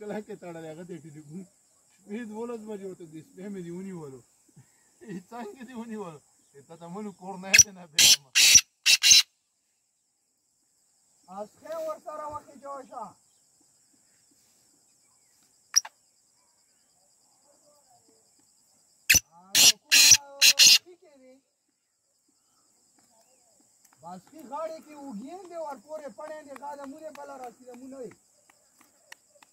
کلاکې تړلې هغه ته ټلیفون شپې دولس بجې ورته دي شپې مې دې ونیولو څنګه دې ونیولو ته ته مونږ کور نه دی نه بېرمه اسخه ورسره وخې جوړ شه باسکی غاړې کې وګین دی ورکورې پړې دی غاړه مونږ بل راځي مونږ نه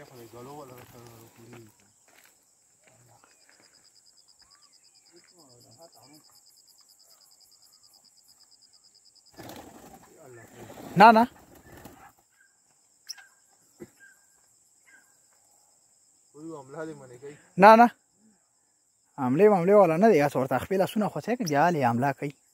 te خو دې غلو ولا راته کوي نه نه نه نه عمله عمله ولا نه دی یا څور تخپل اسونه خو څه کې دی علي عمله کوي